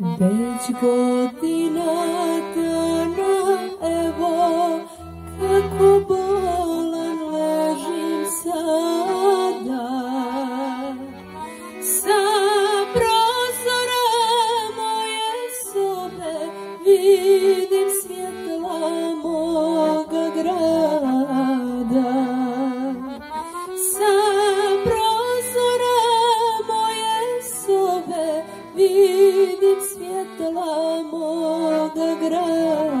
Već godina reclamo de grada.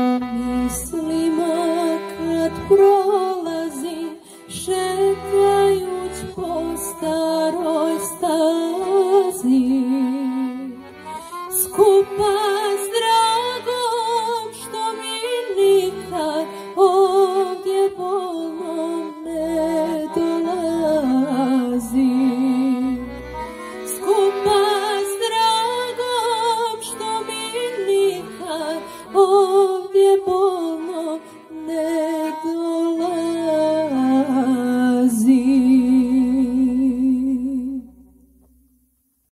prolazim šetajuć po staroj stazi. Skupa